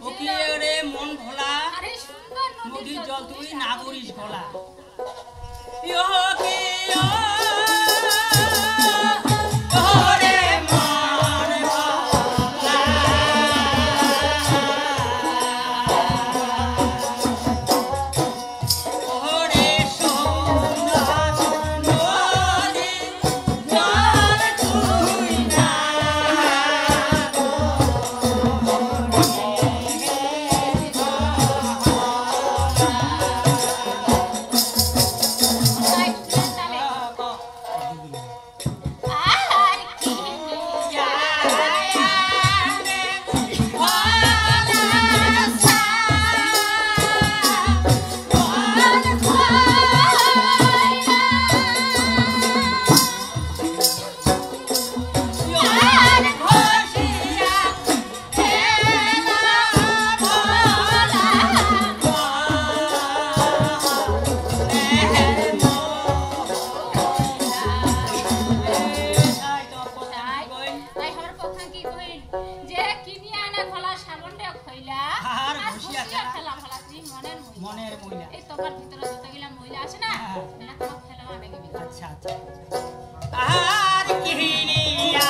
ফকিরে মন ভোলা নদীর জল তুই না ভোলা। মনের মহিলা। এই তোমার ভিতরে যতগুলা মহিলা আছে না হ্যাঁ। এরা তোমার খেলা আনে আচ্ছা আচ্ছা। আর কিনিয়া